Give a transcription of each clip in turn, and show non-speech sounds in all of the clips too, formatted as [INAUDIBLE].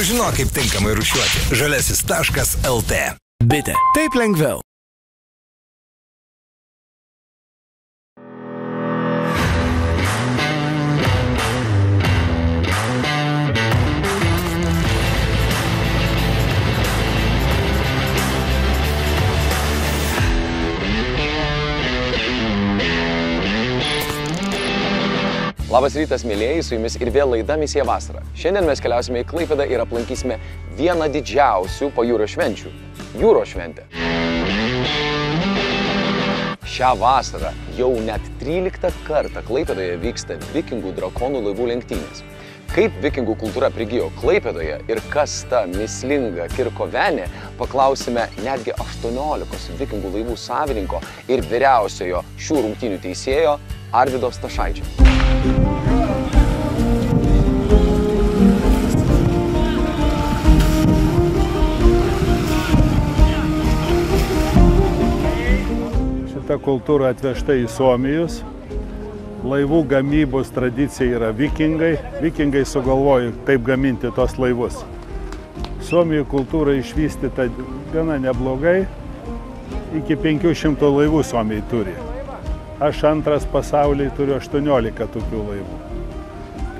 Sužinok, kaip tinkamai rušiuoti. Žalesis.lt. Bitė. Taip lengviau. Labas rytas, mėlyjeji, su jumis ir vėl laida Misija Vasara. Šiandien mes keliausime į Klaipedą ir aplankysime vieną didžiausių pajūrio švenčių - jūro šventę. Šią vasarą jau net 13 kartą Klaipedoje vyksta vikingų drakonų laivų lenktynės. Kaip vikingų kultūra prigijo Klaipedoje ir kas ta mislinga kirkovenė, paklausime netgi 18 vikingų laivų savininko ir vyriausiojo šių rungtynių teisėjo Arvido Stašaičio. Šita kultūra atvežta į Suomijus. Laivų gamybos tradicija yra vikingai. Vikingai sugalvojo taip gaminti tos laivus. Suomijų kultūra išvystyta gana neblogai. Iki 500 laivų Suomijai turi. Aš antras pasaulyje turiu 18 tokių laivų.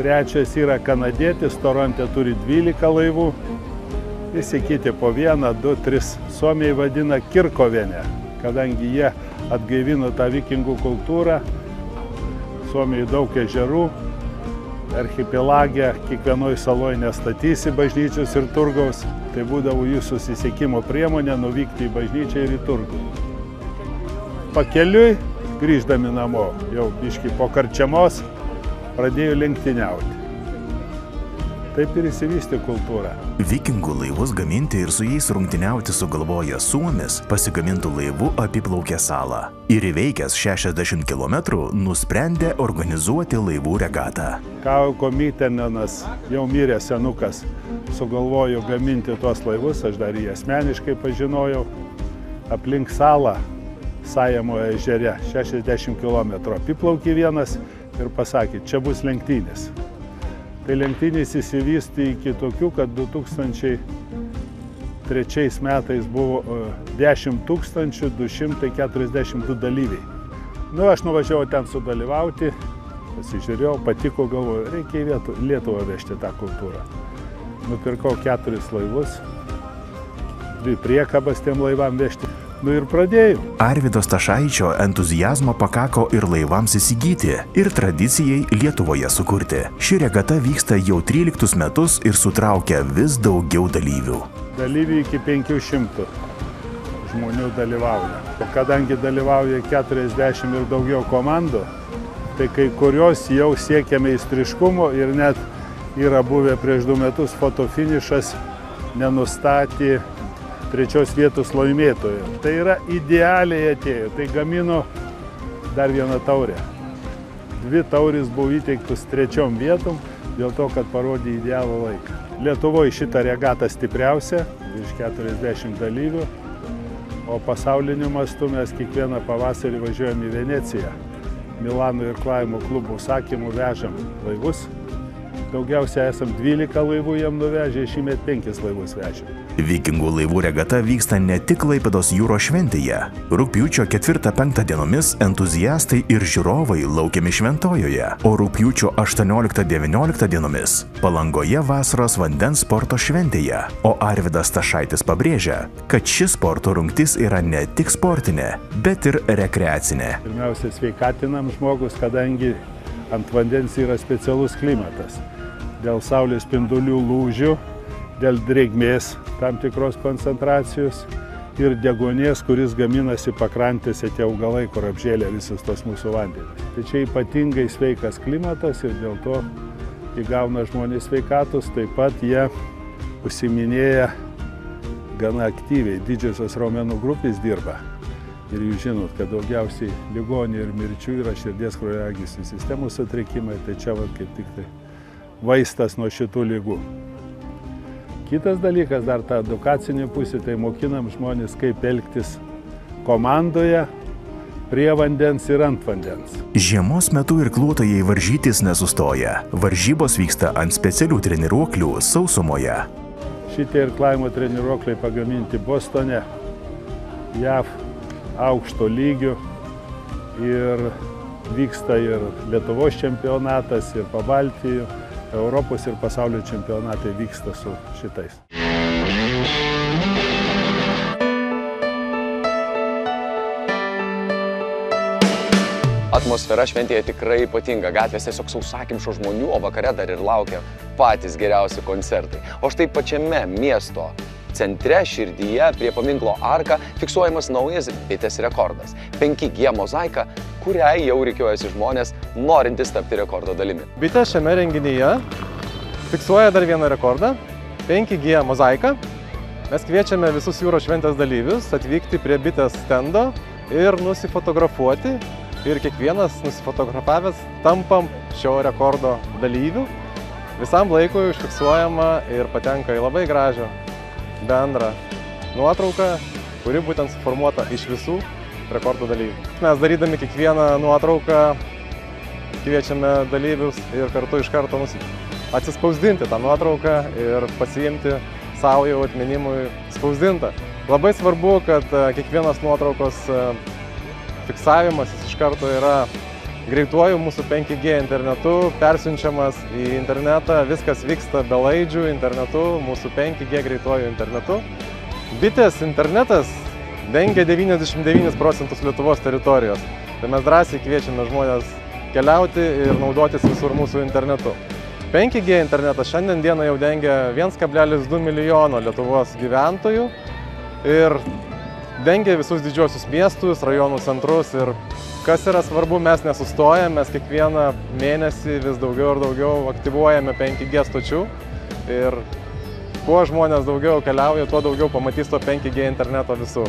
Trečias yra kanadietis, Toronte turi 12 laivų. Visi kiti po vieną, du, tris. Suomiai vadina kirkovienę, kadangi jie atgaivino tą vikingų kultūrą. Suomijai daug ežerų, archipelagė, kiekvienoje saloje nestatysi bažnyčios ir turgaus. Tai būdavo jų susisiekimo priemonė nuvykti į bažnyčią ir į turgų. Pakeliui, grįždami namo, jau biški po karčiamos, pradėjo lenktyniauti. Taip ir įsivystė kultūra. Vikingų laivus gaminti ir su jais rungtyniauti sugalvoja Suomis, pasigamintų laivų apiplaukė salą. Ir įveikęs 60 km nusprendė organizuoti laivų regatą. Kauko Mytenenas, jau miręs senukas, sugalvojo gaminti tuos laivus, aš dar jį asmeniškai pažinojau, aplink salą Sajamoje ežere, 60 km apiplaukė vienas ir pasakė, čia bus lenktynės. Tai lenktynės įsivystė iki tokių, kad 2003 metais buvo e, 10 242 dalyviai. Nu, aš nuvažiavau ten sudalyvauti, pasižiūrėjau, patiko, galvoju, reikia į Lietuvą vežti tą kultūrą. Nupirkau keturis laivus, dvi priekabas tiem laivam vežti. Nu ir pradėjau. Arvido Stašaičio entuzijazmo pakako ir laivams įsigyti, ir tradicijai Lietuvoje sukurti. Ši regata vyksta jau 13 metus ir sutraukia vis daugiau dalyvių. Dalyvių iki 500 žmonių dalyvauja. O kadangi dalyvauja 40 ir daugiau komandų, tai kai kurios jau siekia meistriškumo ir net yra buvę prieš du metus fotofinišas nenustatė trečios vietos laimėtojo. Tai yra idealiai atėjo. Tai gamino dar vieną taurę. Dvi taurės buvo įteiktus trečiom vietom dėl to, kad parodė idealų laiką. Lietuvoje šitą regatą stipriausia, virš 40 dalyvių, o pasauliniu mastu mes kiekvieną pavasarį važiuojam į Veneciją. Milano ir Klaimo klubų užsakymų vežam laivus. Daugiausia esam 12 laivų jam nuvežę, šįmet 5 laivus vežėm. Vikingų laivų regata vyksta ne tik Laipidos jūros šventėje. Rūpiučio 4-5 dienomis entuziastai ir žiūrovai laukiami šventojoje, o rūpiučio 18-19 dienomis Palangoje vasaros vandens sporto šventėje. O Arvidas Tašaitis pabrėžia, kad ši sporto rungtis yra ne tik sportinė, bet ir rekreacinė. Pirmiausia, sveikatinam žmogus, kadangi ant vandens yra specialus klimatas. Dėl saulės spindulių lūžių, dėl drėgmės tam tikros koncentracijos ir degonės, kuris gaminasi pakrantėse tie augalai, kur apžėlė visus tos mūsų vandenys. Tai čia ypatingai sveikas klimatas ir dėl to įgauna žmonės sveikatus, taip pat jie užsiminėja gana aktyviai, didžiosios raumenų grupės dirba. Ir jūs žinot, kad daugiausiai ligonių ir mirčių yra širdies kraujagyslių sistemų sutrikimai, tai čia va kaip tik tai vaistas nuo šitų lygų. Kitas dalykas, dar ta edukacinė pusė, tai mokinam žmonės, kaip elgtis komandoje, prie vandens ir ant vandens. Žiemos metu irkluotojai varžytis nesustoja. Varžybos vyksta ant specialių treniruoklių sausumoje. Šitie irklavimo treniruokliai pagaminti Bostone, JAV aukšto lygių ir vyksta ir Lietuvos čempionatas, ir Pabaltijų, Europos ir pasaulio čempionatai vyksta su šitais. Atmosfera šventėje tikrai ypatinga, gatvės tiesiog sausakimšo žmonių, o vakare dar ir laukia patys geriausi koncertai. O štai pačiame miesto centre, širdyje, prie paminklo arka fiksuojamas naujas bitės rekordas - 5G mozaika, kuriai jau reikiuojasi žmonės, norintys tapti rekordo dalimi. Bitės šiame renginyje fiksuoja dar vieną rekordą - 5G mozaiką. Mes kviečiame visus jūros šventės dalyvius atvykti prie bitės stendo ir nusifotografuoti ir kiekvienas nusifotografavęs tampam šio rekordo dalyvių. Visam laikui užfiksuojama ir patenka į labai gražią bendrą nuotrauką, kuri būtent suformuota iš visų rekordo dalyvių. Mes darydami kiekvieną nuotrauką kviečiame dalyvius ir kartu iš karto atsispausdinti tą nuotrauką ir pasiimti savo jau atminimui spausdintą. Labai svarbu, kad kiekvienas nuotraukos fiksavimas jis iš karto yra greituoju mūsų 5G internetu, persiunčiamas į internetą, viskas vyksta belaidžių internetu, mūsų 5G greituoju internetu. Bitės internetas dengia 99 procentus Lietuvos teritorijos. Tai mes drąsiai kviečiame žmonės keliauti ir naudotis visur mūsų internetu. 5G internetas šiandien dieną jau dengia 1,2 milijono Lietuvos gyventojų ir dengia visus didžiosius miestus, rajonų centrus ir kas yra svarbu, mes nesustojame, mes kiekvieną mėnesį vis daugiau ir daugiau aktyvuojame 5G stočių ir kuo žmonės daugiau keliauja, tuo daugiau pamatys to 5G interneto visur.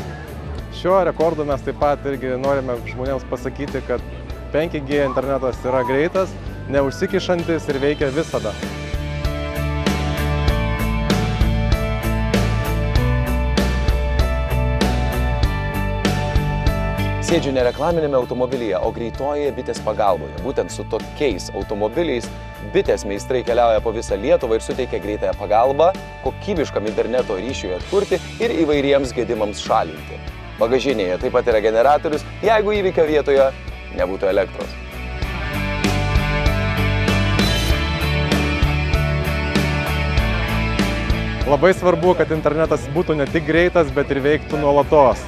Šiuo rekordu mes taip pat irgi norime žmonėms pasakyti, kad 5G internetas yra greitas, neužsikišantis ir veikia visada. Sėdžiu ne reklaminėme automobilyje, o greitojoje bitės pagalboje. Būtent su tokiais automobiliais bitės meistrai keliauja po visą Lietuvą ir suteikia greitąją pagalbą, kokybiškam interneto ryšiui atkurti ir įvairiems gedimams šalinti. Bagažinėje taip pat yra generatorius, jeigu įvykio vietoje nebūtų elektros. Labai svarbu, kad internetas būtų ne tik greitas, bet ir veiktų nuolatos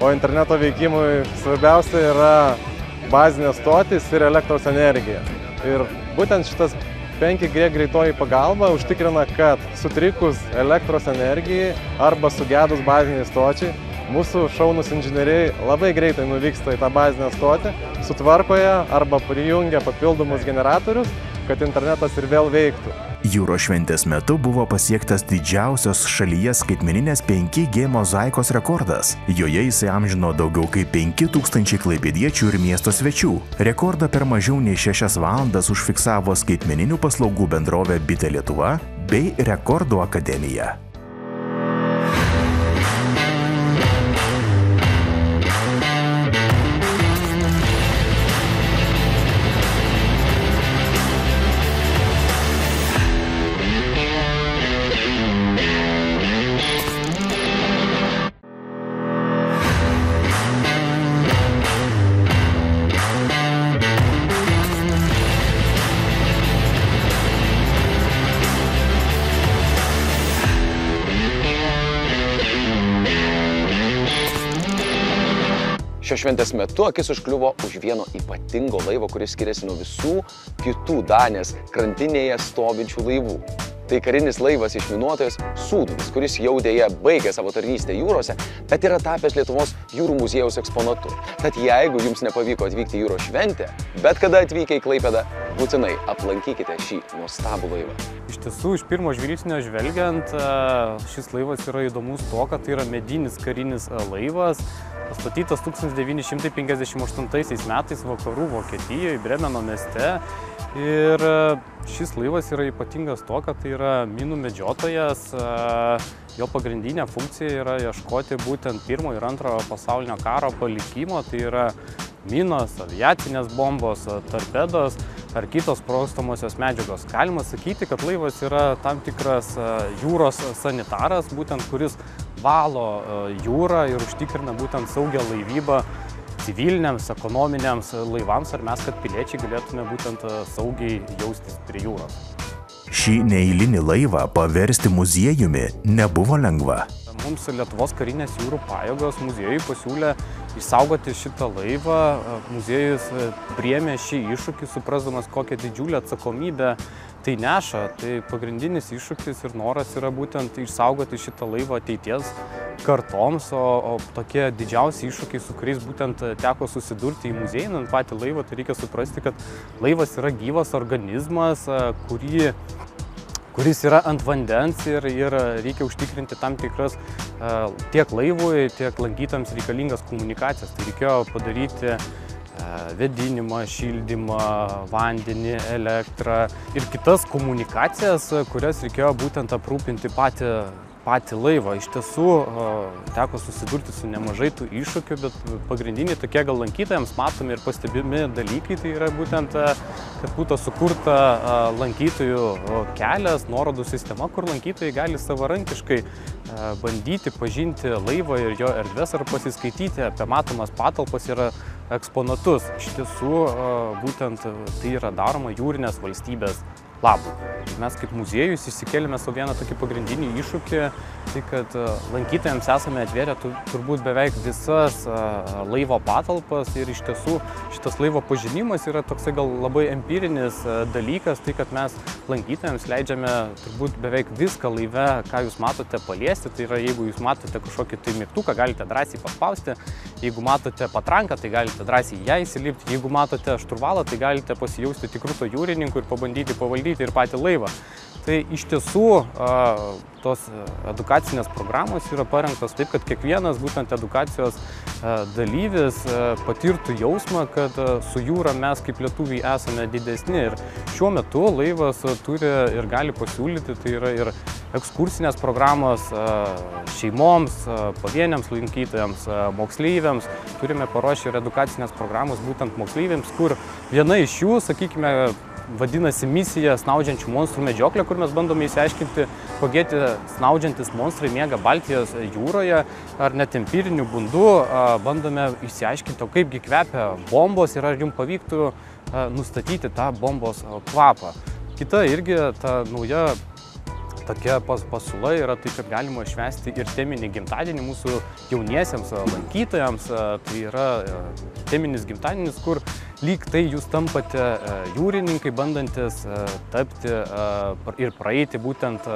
o interneto veikimui svarbiausia yra bazinės stotis ir elektros energija. Ir būtent šitas 5G greitoji pagalba užtikrina, kad sutrikus elektros energijai arba sugedus baziniai stočiai, mūsų šaunus inžinieriai labai greitai nuvyksta į tą bazinę stotį, sutvarkoja arba prijungia papildomus generatorius, kad internetas ir vėl veiktų. Jūros šventės metu buvo pasiektas didžiausios šalyje skaitmeninės 5G mozaikos rekordas. Joje jisai amžino daugiau kaip 5000 klaipėdiečių ir miesto svečių. Rekordą per mažiau nei 6 valandas užfiksavo skaitmeninių paslaugų bendrovė Bitė Lietuva bei Rekordų akademija. Šios šventės metu akis užkliuvo už vieno ypatingo laivo, kuris skiriasi nuo visų kitų Danės krantinėje stovinčių laivų. Tai karinis laivas išminuotojas Sūduvis, kuris jau dėja baigė savo tarnystę jūrose, bet yra tapęs Lietuvos jūrų muziejaus eksponatu. Tad jeigu jums nepavyko atvykti jūros šventę, bet kada atvykę į Klaipėdą, būtinai aplankykite šį nuostabų laivą. Iš tiesų, iš pirmo žvilgsnio žvelgiant, šis laivas yra įdomus to, kad tai yra medinis karinis laivas, pastatytas 1958 metais vakarų Vokietijoje, Bremeno mieste. Ir šis laivas yra ypatingas to, kad tai yra minų medžiotojas. Jo pagrindinė funkcija yra ieškoti būtent pirmo ir antrojo pasaulinio karo palikimo. Tai yra minos, aviacinės bombos, torpedos. ar kitos prostamosios medžiagos. Galima sakyti, kad laivas yra tam tikras e, jūros sanitaras, būtent kuris valo e, jūrą ir užtikrina būtent saugią laivybą civiliniams, ekonominiams laivams, ar mes, kad piliečiai galėtume būtent e, saugiai jaustis prie jūros. Šį neįlinį laivą paversti muziejumi nebuvo lengva. Mums Lietuvos karinės jūrų pajėgos muziejui pasiūlė išsaugoti šitą laivą. Muziejus e, priemė šį iššūkį, suprasdamas, kokią didžiulę atsakomybę tai neša. Tai pagrindinis iššūkis ir noras yra būtent išsaugoti šitą laivą ateities kartoms, o, o tokie didžiausi iššūkiai, su kuriais būtent teko susidurti į muziejinant patį laivą, tai reikia suprasti, kad laivas yra gyvas organizmas, kurį kuris yra ant vandens ir, ir reikia užtikrinti tam tikras tiek laivui, tiek lankytams reikalingas komunikacijas. Tai reikėjo padaryti vedinimą, šildymą, vandenį, elektrą ir kitas komunikacijas, kurias reikėjo būtent aprūpinti patį patį laivą. Iš tiesų teko susidurti su nemažai tų iššūkių, bet pagrindiniai tokie gal lankytojams matomi ir pastebimi dalykai tai yra būtent, kad būtų sukurta lankytojų kelias, nuorodų sistema, kur lankytojai gali savarankiškai bandyti pažinti laivą ir jo erdves ar pasiskaityti apie matomas patalpas ir eksponatus. Iš tiesų būtent tai yra daroma jūrinės valstybės labui. Mes kaip muziejus išsikėlėme savo vieną tokį pagrindinį iššūkį, tai kad e, lankytojams esame atvėrę turbūt beveik visas e, laivo patalpas ir iš tiesų šitas laivo pažinimas yra toksai gal labai empirinis e, dalykas, tai kad mes lankytojams leidžiame turbūt beveik viską laive, ką jūs matote paliesti, tai yra jeigu jūs matote kažkokį tai mygtuką, galite drąsiai paspausti, jeigu matote patranką, tai galite drąsiai ją įsilipti, jeigu matote šturvalą, tai galite pasijausti tikrų to jūrininkų ir pabandyti pavaldyti valdyti ir patį laivą. Tai iš tiesų tos edukacinės programos yra parengtos taip, kad kiekvienas būtent edukacijos dalyvis patirtų jausmą, kad su jūra mes kaip lietuviai esame didesni. Ir šiuo metu laivas turi ir gali pasiūlyti, tai yra ir ekskursinės programos šeimoms, pavieniams lankytojams, moksleiviams. Turime paruošę ir edukacinės programos būtent moksleiviams, kur viena iš jų, sakykime, vadinasi misija snaudžiančių monstrų medžioklė, kur mes bandome įsiaiškinti, kokie snaudžiantis monstrai miega Baltijos jūroje, ar net empiriniu būdu bandome įsiaiškinti, kaipgi kvepia bombos ir ar jums pavyktų nustatyti tą bombos kvapą. Kita irgi ta nauja tokia pas, pasiūla yra tai, kad galima švesti ir teminį gimtadienį mūsų jauniesiems lankytojams. Tai yra teminis gimtadienis, kur lyg tai jūs tampate jūrininkai, bandantis tapti ir praeiti būtent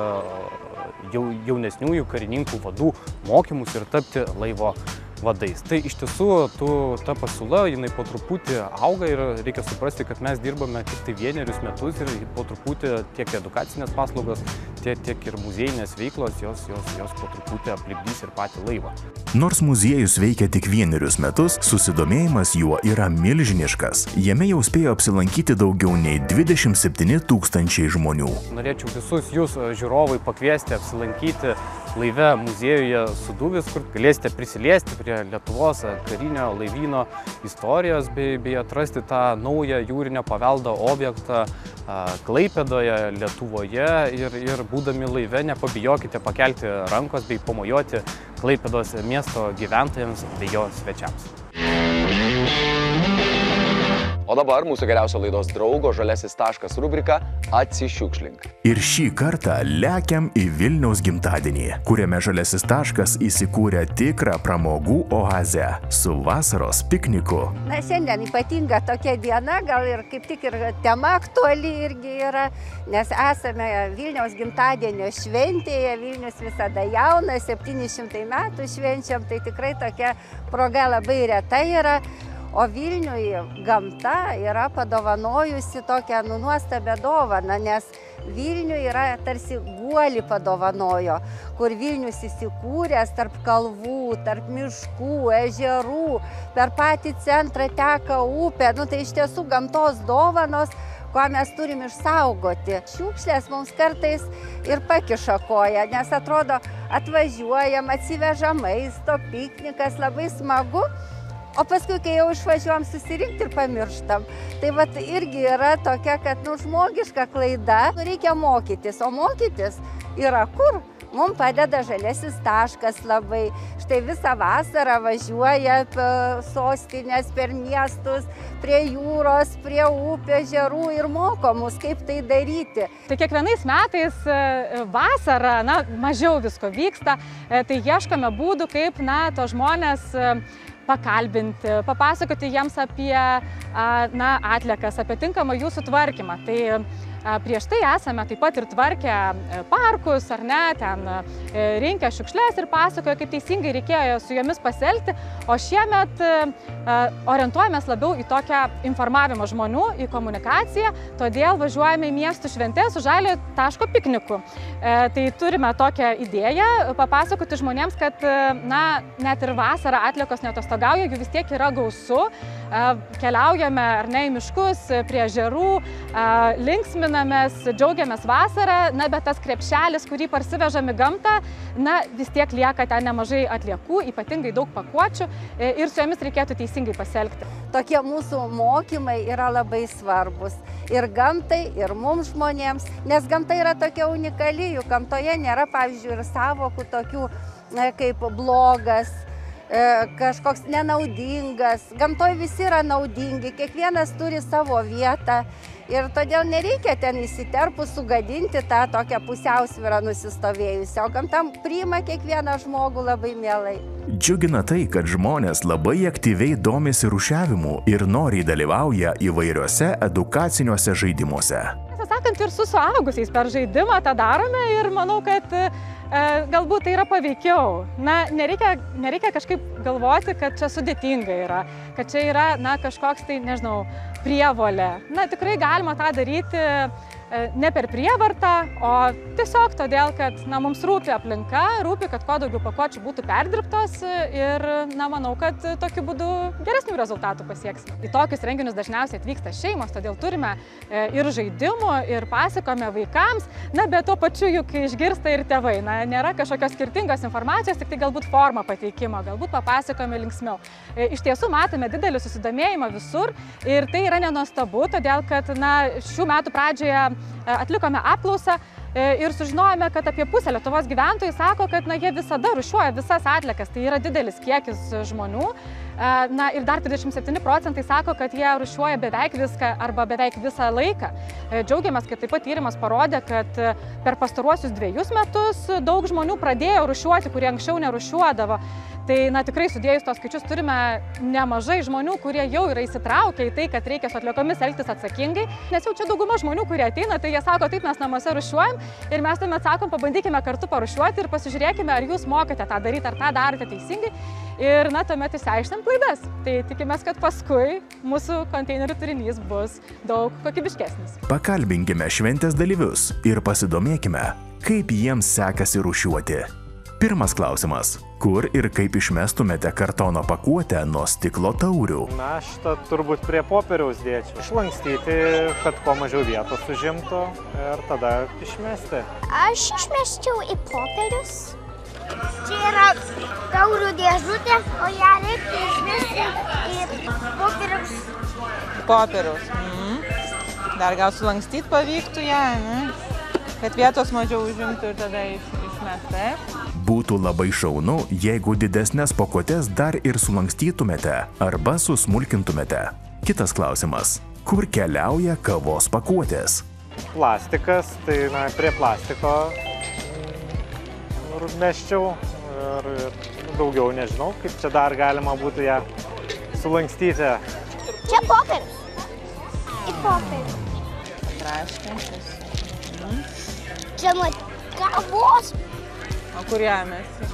jaunesniųjų karininkų vadų mokymus ir tapti laivo vadais. Tai iš tiesų tu, ta pasiūla, jinai po truputį auga ir reikia suprasti, kad mes dirbame tik tai vienerius metus ir po truputį tiek edukacinės paslaugos, tiek, tiek ir muziejinės veiklos, jos, jos, jos po truputį aplipdys ir patį laivą. Nors muziejus veikia tik vienerius metus, susidomėjimas juo yra milžiniškas. Jame jau spėjo apsilankyti daugiau nei 27 tūkstančiai žmonių. Norėčiau visus jūs žiūrovai pakviesti apsilankyti laive muziejuje Suduvis, kur galėsite prisiliesti prie Lietuvos karinio laivyno istorijos bei, bei atrasti tą naują jūrinio paveldo objektą Klaipėdoje, Lietuvoje ir, ir būdami laive nepabijokite pakelti rankos bei pamojuoti Klaipėdos miesto gyventojams bei jo svečiams. O dabar mūsų geriausio laidos draugo žalesis taškas rubrika Atsišiukšlink. Ir šį kartą lekiam į Vilniaus gimtadienį, kuriame žalesis taškas įsikūrė tikrą pramogų oazę su vasaros pikniku. Na, šiandien ypatinga tokia diena, gal ir kaip tik ir tema aktuali irgi yra, nes esame Vilniaus gimtadienio šventėje, Vilnius visada jaunas, 700 metų švenčiam, tai tikrai tokia proga labai reta yra. O Vilniui gamta yra padovanojusi tokią nu, nuostabią dovaną, nes Vilniui yra tarsi guolį padovanojo, kur Vilnius įsikūręs tarp kalvų, tarp miškų, ežerų, per patį centrą teka upė. Nu, tai iš tiesų gamtos dovanos, ko mes turim išsaugoti. Šiukšlės mums kartais ir pakiša koją, nes atrodo atvažiuojam, atsiveža maisto, piknikas, labai smagu, o paskui, kai jau išvažiuojam susirinkti ir pamirštam. Tai vat irgi yra tokia, kad nu, žmogiška klaida, nu, reikia mokytis, o mokytis yra kur? Mums padeda žalesis taškas labai. Štai visą vasarą važiuoja sostinės per miestus, prie jūros, prie upė, žerų ir moko mus, kaip tai daryti. Tai kiekvienais metais e, vasarą, na, mažiau visko vyksta, e, tai ieškome būdų, kaip, na, to žmonės e, pakalbinti, papasakoti jiems apie na, atliekas, apie tinkamą jų sutvarkymą. Tai Prieš tai esame taip pat ir tvarkę e, parkus, ar ne, ten e, rinkę šiukšlės ir pasakojo, kaip teisingai reikėjo su jomis pasielgti, o šiemet e, orientuojamės labiau į tokią informavimą žmonių, į komunikaciją, todėl važiuojame į miestų šventę su žalio taško pikniku. Tai turime tokią idėją papasakoti žmonėms, kad na, net ir vasarą atlikos netostogauja, jų vis tiek yra gausu, keliaujame ar ne į miškus, prie žerų, linksminame linksminamės, džiaugiamės vasarą, na, bet tas krepšelis, kurį parsivežam į gamtą, na, vis tiek lieka ten nemažai atliekų, ypatingai daug pakuočių e, ir su jomis reikėtų teisingai pasielgti. Tokie mūsų mokymai yra labai svarbus ir gamtai, ir mums žmonėms, nes gamta yra tokia unikali, juk gamtoje nėra, pavyzdžiui, ir savokų tokių kaip blogas, e, kažkoks nenaudingas. Gamtoje visi yra naudingi, kiekvienas turi savo vietą ir todėl nereikia ten įsiterpus sugadinti tą tokią pusiausvyrą nusistovėjusią, o gamtam priima kiekvieną žmogų labai mielai. Džiugina tai, kad žmonės labai aktyviai domisi rušiavimu ir noriai dalyvauja įvairiuose edukaciniuose žaidimuose. Tiesą sakant, ir su suaugusiais per žaidimą tą darome ir manau, kad galbūt tai yra paveikiau. Na, nereikia, nereikia kažkaip galvoti, kad čia sudėtinga yra, kad čia yra, na, kažkoks tai, nežinau, prievolė. Na, tikrai galima tą daryti E, ne per prievartą, o tiesiog todėl, kad na, mums rūpi aplinka, rūpi, kad kuo daugiau pakuočių būtų perdirbtos ir na, manau, kad tokiu būdu geresnių rezultatų pasieksime. Į tokius renginius dažniausiai atvyksta šeimos, todėl turime e, ir žaidimų, ir pasakome vaikams, na, bet tuo pačiu juk išgirsta ir tėvai. Na, nėra kažkokios skirtingos informacijos, tik tai galbūt forma pateikimo, galbūt papasakome linksmiau. E, iš tiesų matome didelį susidomėjimą visur ir tai yra nenostabu, todėl kad na, šių metų pradžioje E, atlikome apklausą e, ir sužinojome, kad apie pusę Lietuvos gyventojų sako, kad na, jie visada rušiuoja visas atlikas, tai yra didelis kiekis žmonių. E, na ir dar 37 procentai sako, kad jie rušiuoja beveik viską arba beveik visą laiką. Džiaugiamės, kad taip pat tyrimas parodė, kad per pastaruosius dviejus metus daug žmonių pradėjo rušiuoti, kurie anksčiau nerušiuodavo. Tai na, tikrai sudėjus tos skaičius turime nemažai žmonių, kurie jau yra įsitraukę į tai, kad reikia su atliekomis elgtis atsakingai, nes jau čia dauguma žmonių, kurie ateina, tai jie sako, taip mes namuose rušiuojam ir mes tuomet sakom, pabandykime kartu parušiuoti ir pasižiūrėkime, ar jūs mokate tą daryti, ar tą darote teisingai ir na, tuomet išsiaiškinam klaidas. Tai tikimės, kad paskui mūsų konteinerių turinys bus daug kokybiškesnis. Pakalbinkime šventės dalyvius ir pasidomėkime, kaip jiems sekasi rušiuoti. Pirmas klausimas. Kur ir kaip išmestumėte kartono pakuotę nuo stiklo taurių? Na, šitą turbūt prie popieriaus dėčiau. Išlankstyti, kad kuo mažiau vietos užimtų ir tada išmesti. Aš išmesčiau į popierius. Čia yra taurių dėžutė, o ją reikia išmesti į popieriaus. Popieriaus. Mhm. Dar gal sulankstyti pavyktų ją, ne? kad vietos mažiau užimtų ir tada išmesti. Būtų labai šaunu, jeigu didesnės pakuotės dar ir sulankstytumėte arba susmulkintumėte. Kitas klausimas. Kur keliauja kavos pakuotės? Plastikas, tai na, prie plastiko meščiau ir, ir daugiau nežinau, kaip čia dar galima būtų ją sulankstyti. Čia popierius. Į popierių. Traškintis. Mhm. Čia mat kavos O kur ją mesi?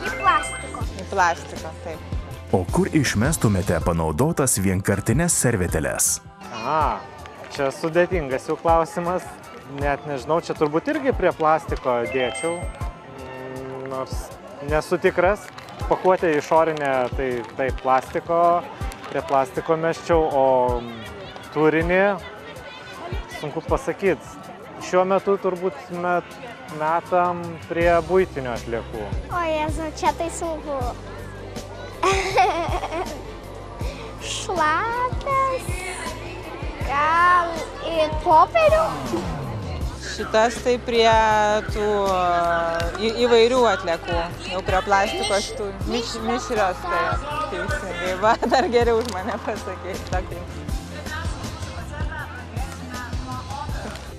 Į plastiko. Į plastiko, taip. O kur išmestumėte panaudotas vienkartinės servetėlės? Aha, čia sudėtingas jau klausimas. Net nežinau, čia turbūt irgi prie plastiko dėčiau. Nors nesu tikras. Pakuotė išorinė, tai taip plastiko, prie plastiko meščiau, o turinį sunku pasakyti. Šiuo metu turbūt met, metam prie būtinių atliekų. O jezu, čia tai sunku. [LAUGHS] Šlapias. Gal į popierių? Šitas tai prie tų į, įvairių atliekų, jau prie plastikos tų miš, mišrios, tai teisingai, va, dar geriau už mane pasakė.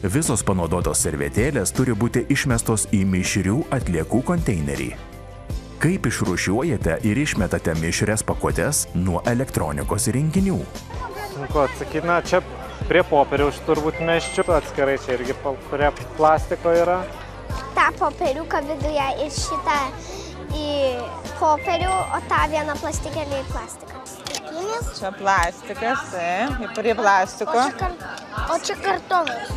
Visos panaudotos servetėlės turi būti išmestos į mišrių atliekų konteinerį. Kaip išrušiuojate ir išmetate mišrias pakuotės nuo elektronikos įrenginių? Sunku atsakyti, na, čia prie popieriaus turbūt meščiu, atskirai čia irgi prie plastiko yra. tą popieriuką viduje ir šitą į popierių, o tą vieną plastikelį į plastiką. Stikinis, Čia plastikas, tai, prie plastiko. o čia, kar... o čia kartonas.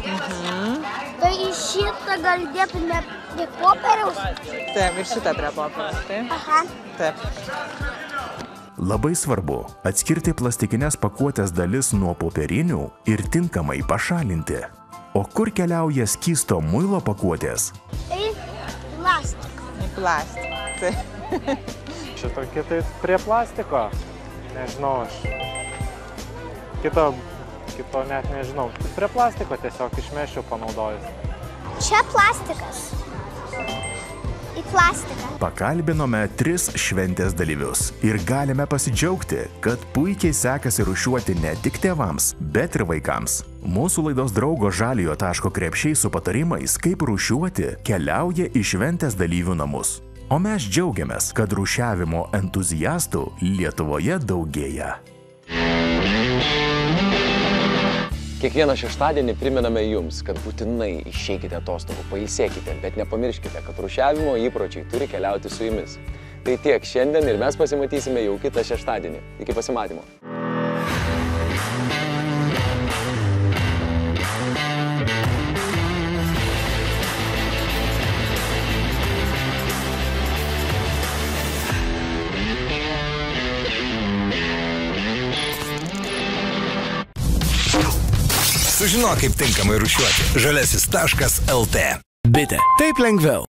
Tai į šitą gal dėtume prie popieriaus. Taip, ir šitą prie popieriaus, taip. Aha. Taip. Labai svarbu atskirti plastikinės pakuotės dalis nuo popierinių ir tinkamai pašalinti. O kur keliauja skysto muilo pakuotės? Į plastiką. Į plastiką. Taip. [LAUGHS] Šitokį tai prie plastiko. Nežinau, aš. Kito, kito net nežinau. Prie plastiko tiesiog išmešiau panaudojus. Čia plastikas. Į plastiką. Pakalbinome tris šventės dalyvius ir galime pasidžiaugti, kad puikiai sekasi rušiuoti ne tik tėvams, bet ir vaikams. Mūsų laidos draugo žaliojo taško krepšiai su patarimais, kaip rušiuoti, keliauja į šventės dalyvių namus. O mes džiaugiamės, kad rušiavimo entuziastų Lietuvoje daugėja. Kiekvieną šeštadienį priminame jums, kad būtinai išeikite atostogų, pailsėkite, bet nepamirškite, kad rušiavimo įpročiai turi keliauti su jumis. Tai tiek šiandien ir mes pasimatysime jau kitą šeštadienį. Iki pasimatymo. Sužinok, kaip tinkamai rušiuoti. Žalesis taškas LT. Bitė. Taip lengviau.